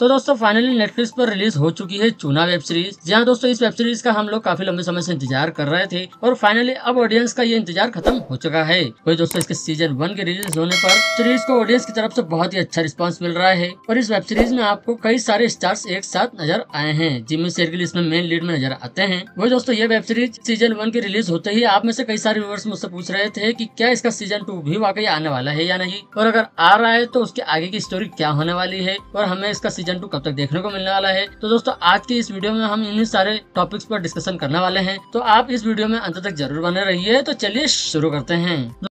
तो दोस्तों finally Netflix पर रिलीज़ हो चुकी है चूना वेब सीरीज़ जहाँ दोस्तों, इस वेब सीरीज़ का हम लोग काफ़ी लंबे समय से इंतज़ार कर रहे थे और फाइनली अब ऑडियंस का ये इंतज़ार खत्म हो चुका है। वही दोस्तों, इसके सीज़न वन के रिलीज़ होने पर सीरीज़ को ऑडियंस की तरफ़ से बहुत ही अच्छा रिस्पॉन्स मिल रहा है और इस वेब सीरीज़ में आपको कई सारे स्टार्स एक साथ नज़र आए हैं, जिनमें शेरगिल इसमें मेन लीड में नज़र आते हैं। वही दोस्तों, ये वेब सीरीज़ सीज़न वन के रिलीज़ होते ही आप में से कई सारे व्यूवर्स मुझसे पूछ रहे थे की क्या इसका सीज़न टू भी वाकई आने वाला है या नहीं? और अगर आ रहा है तो उसके आगे की स्टोरी क्या होने वाली है? और हमें इसका सीज़न टू कब तक देखने को मिलने वाला है? तो दोस्तों, आज के इस वीडियो में हम इन्हीं सारे टॉपिक्स पर डिस्कशन करने वाले हैं। तो आप इस वीडियो में अंत तक ज़रूर बने रहिए। तो चलिए शुरू करते हैं।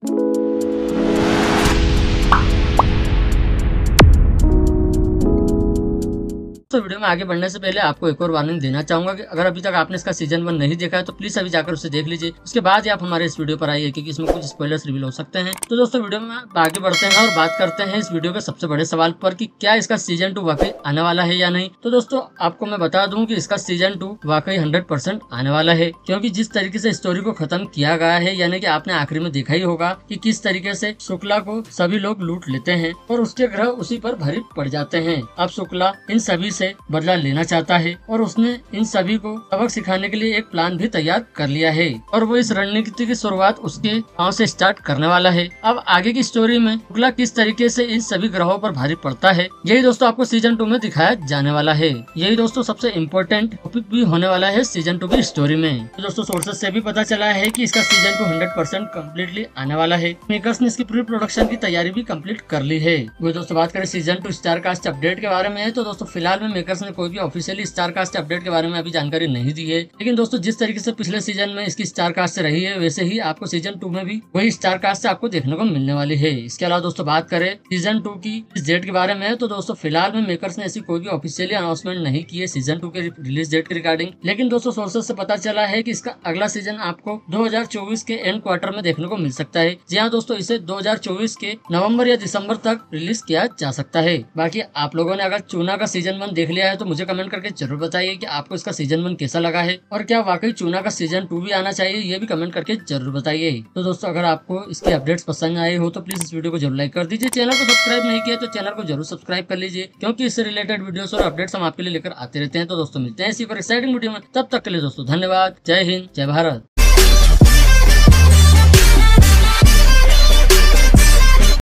तो वीडियो में आगे बढ़ने से पहले आपको एक और वार्निंग देना चाहूँगा कि अगर अभी तक आपने इसका सीज़न वन नहीं देखा है तो प्लीज़ अभी जाकर उसे देख लीजिए। उसके बाद ही आप हमारे इस वीडियो पर आइए क्योंकि इसमें कुछ स्पॉयलर्स रिवील हो सकते हैं। तो दोस्तों, वीडियो में आगे बढ़ते हैं और बात करते हैं इस वीडियो के सबसे बड़े सवाल पर की क्या इसका सीज़न टू वाकई आने वाला है या नहीं। तो दोस्तों, आपको मैं बता दूँ की इसका सीज़न टू वाकई हंड्रेड आने वाला है, क्योंकि जिस तरीके से स्टोरी को खत्म किया गया है, यानी की आपने आखिरी में देखा ही होगा की किस तरीके से शुक्ला को सभी लोग लूट लेते हैं और उसके ग्रह उसी पर भरी पड़ जाते हैं। अब शुक्ला इन सभी से बदला लेना चाहता है और उसने इन सभी को सबक सिखाने के लिए एक प्लान भी तैयार कर लिया है। और वो इस रणनीति की शुरुआत उसके गाँव से स्टार्ट करने वाला है। अब आगे की स्टोरी में शुक्ला किस तरीके से इन सभी ग्रहों पर भारी पड़ता है, यही दोस्तों आपको सीज़न टू में दिखाया जाने वाला है। यही दोस्तों सबसे इम्पोर्टेंट टॉपिक भी होने वाला है सीज़न टू की स्टोरी में। तो दोस्तों सोर्सेज से भी पता चला है की इसका season two hundred percent completely आने वाला है। मेकर्स ने इसकी प्री प्रोडक्शन की तैयारी भी कंप्लीट कर ली है। वो दोस्तों बात करें season two star cast update के बारे में तो दोस्तों फ़िलहाल में मेकर्स ने कोई भी ऑफिशियली स्टार कास्ट अपडेट के बारे में अभी जानकारी नहीं दी है। लेकिन दोस्तों, जिस तरीके से पिछले सीज़न में इसकी स्टार कास्ट रही है, वैसे ही आपको सीज़न टू में भी वही स्टार कास्ट आपको देखने को मिलने वाली है। इसके अलावा दोस्तों, बात करें सीज़न टू की इस डेट के बारे में तो दोस्तों, फ़िलहाल में मेकर्स ने ऐसी कोई भी ऑफिशियली अनाउंसमेंट नहीं की है सीज़न टू के रिलीज़ डेट के रिगार्डिंग लेकिन दोस्तों सोर्सेज से पता चला है की इसका अगला सीज़न आपको दो हज़ार चौबीस के एंड क्वार्टर में देखने को मिल सकता है। जी हाँ दोस्तों, इसे दो हज़ार चौबीस के नवंबर या दिसंबर तक रिलीज़ किया जा सकता है। बाकी आप लोगों ने अगर चूना का सीज़न वन देख लिया है तो मुझे कमेंट करके ज़रूर बताइए कि आपको इसका सीज़न वन कैसा लगा है। और क्या वाकई चूना का सीज़न टू भी आना चाहिए, ये भी कमेंट करके ज़रूर बताइए। तो दोस्तों, अगर आपको इसके अपडेट्स पसंद आए हो तो प्लीज़ इस वीडियो को ज़रूर लाइक कर दीजिए। चैनल को सब्सक्राइब नहीं किया तो चैनल को ज़रूर सब्सक्राइब कर लीजिए, क्योंकि इससे रिलेटेड वीडियो और अपडेट्स हम आपके लिए लेकर आते रहते हैं। तो दोस्तों, मिलते हैं इसी पर एक्साइटिंग वीडियो में। तब तक के लिए दोस्तों, धन्यवाद। जय हिंद, जय भारत।